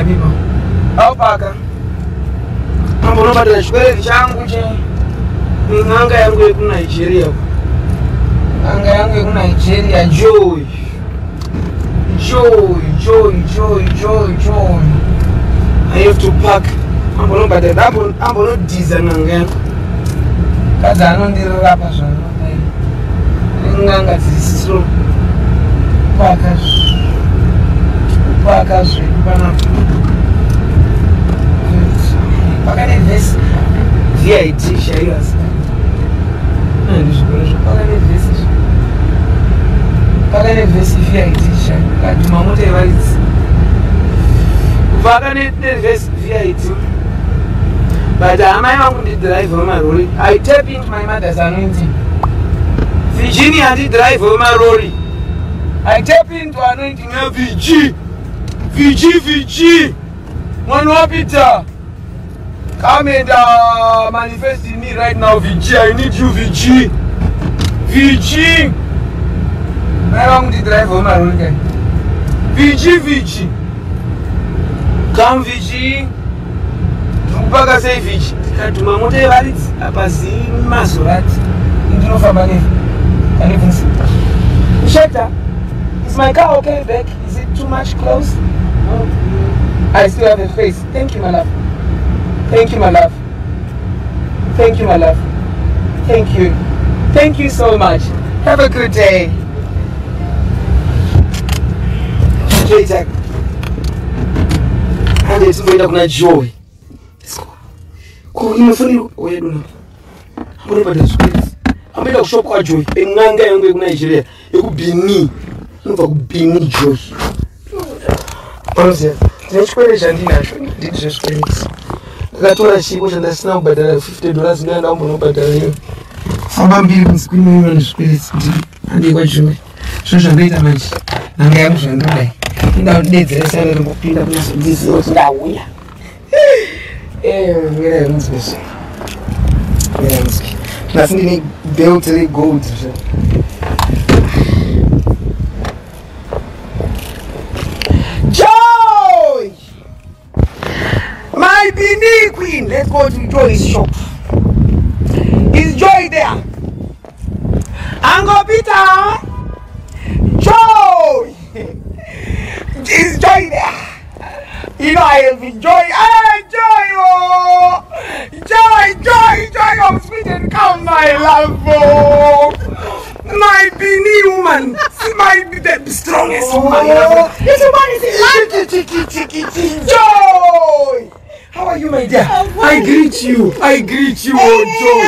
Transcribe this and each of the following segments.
my people aupaka ambonobadira chikwereti changu che n'anga yangu yekunigeria n'anga yangu yekunigeria joy joy joy joy joy joy i have to park ambonobadira ambonodhiza n'anga yangu kadzi anondirapa zvanodai n'anga dzisiro paka kuvaka zvedu panapa pakanevhesi vit shairas eh, ndizvikoro zvepakanevhesi pakanevhesi vit shai kadhuma mota yevaridzi pakanevhesi vit but hamai vangu ndidhiraivhewo marori. I tap into my mother's anointing. Vijini handidhiraivhewo marori. I tap into anointing yaviji vg vg mwana wapita come and uh, manifest in me right now vg i need you vg mai vangu ndidhiraivha wemarori kai vg vg come vg ndikupaka sei vg tikadhuma mota yevaridzi apazii mazorati ndinofamba nei kanibvunza sheta is my car okay back? Is it too much close i still have a face. Thank you my love. Thank you my love. Thank you my love. Thank you. Thank you so much. Have a good day. Jayjack. ande timboenda kuna joy. Ko inofanira wayadona amborebada zvikwedzi amboenda kushop kwajoy en'anga yangu yekunigeria yekubini anobva kubini joy unoziva ndine chikwere chandinacho nditi zvezvikwereti ndakatora chipo chandasina kubhadhara 50 dollars ndoya ndambonobhadhara iwe famba mbiri musi kuinoiva nezvikwereti ndii handei kwajume zvinhu zvandoita manje nhanga yangu zvandodai. Indakudedzera sare rimbopinda kunazodiziva kuti ndauya. Eera inzwi zve era inzwi nhasi ndine belt regold zve. Let's go to joy's shop. Is joy there? Angopita joy is joy there? You know I have enjoyed ah, joy oh joy joy joy of Sweden come my love. Oh my bini woman. My be the strongest woman. Oh, this woman is in Chiki, chiki, chiki, joy how are you my dear I greet you I greet you oh joy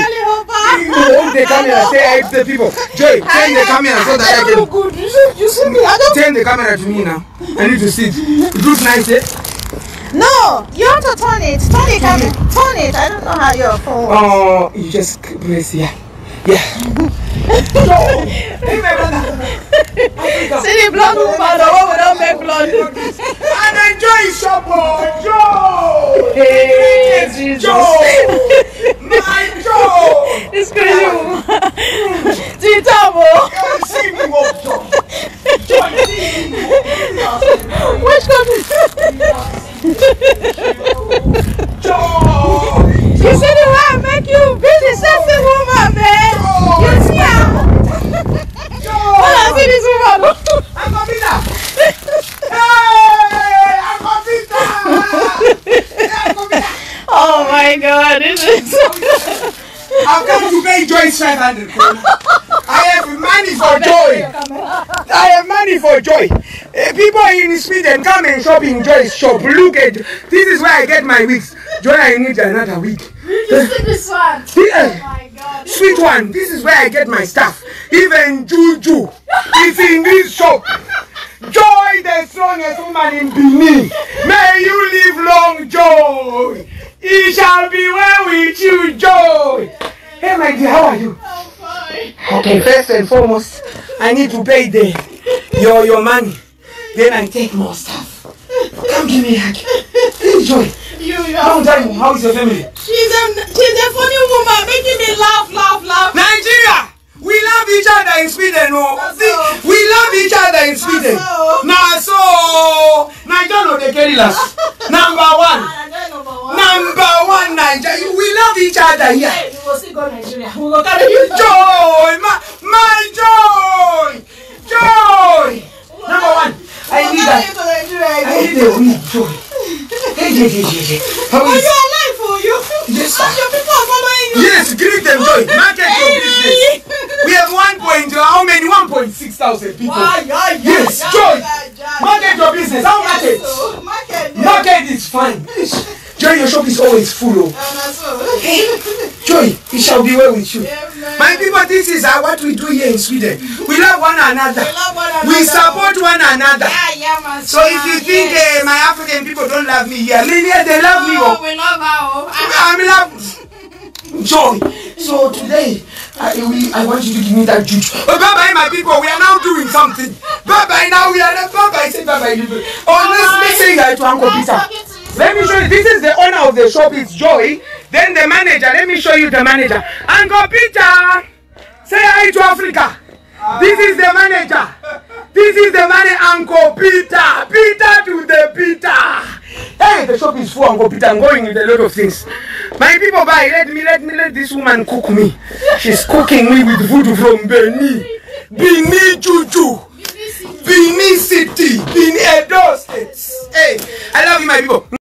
you hold the camera say hi to the people joy turn the camera so that I can good. You see, you see me. I don't. turn the camera to me now I need to see it looks nice eh No, you have to turn it. Turn it. Turn it. Turn it. I don't know how your phone. Oh, you just press here. Yeah. Joy. Hey, my brother. See the blonde woman, the one without make I've come to pay Joyce 500 kroner. I have money for joy. I have money for joy. Uh, people in Sweden come and shop in Joy's shop. Look at this is where I get my wigs. Joy, I need another wig. You see this one? Here, my God. sweet one. This is where I get my stuff. Even Juju. It's in this shop. Joy, the strongest woman in Benin. May you live long, Joy. It shall be well with you, Joy. Hey, my dear, how are you? I'm fine. Okay, first and foremost, I need to pay the your your money. Then I take more stuff. Come give me a hug. Please, Joy. You, you Long time. How is your family? She's a, she's a funny woman making me laugh, laugh, laugh. Nigeria. We love each other in Sweden. Oh. That's See, we love each other in Sweden. Now, so Nigeria no dey carry last. Number one. Number one. Nigeria. We love each other here. You. Joy, my, my joy, joy. Number one, I need that. I need the only joy. Hey, hey, hey, hey, hey. How is? you are alive for you. Yes, And your people are following you. Yes, greet them, joy. Market your business. We have one point, uh, how many? One point six thousand people. Why, yeah, yeah, Yes, yeah, joy. yeah, yeah. Market your business. How market? Yes, so, market. yeah. Market is fine. Joy, your shop is always full. Oh. Joy, it shall be well with you. Amen. My people, this is uh, what we do here in Sweden. We love one another. We love one another. We support one another. Yeah, yeah. So if you think yes. uh, my African people don't love me here, Lilia, they love me. Oh, Oh. we love her. Oh. I'm love joy. So today, I, we, I want you to give me that juice. Oh, bye bye, my people. We are now doing something. Bye bye. Now we are bye bye. Say bye bye. Oh, let's let's say hi to Uncle Peter. This is the owner of the shop. It's Joy. Then the manager. Let me show you the manager. Uncle Peter. Say hi to Africa. This is the manager. This is the man, Uncle Peter. Peter to the Peter. Hey, the shop is full, Uncle Peter. I'm going with a lot of things. My people, buy. Let me, let me, let this woman cook me. She's cooking me with food from Beni. Benin Juju. Benin City. Benin Edo State. Hey, I love you, my people.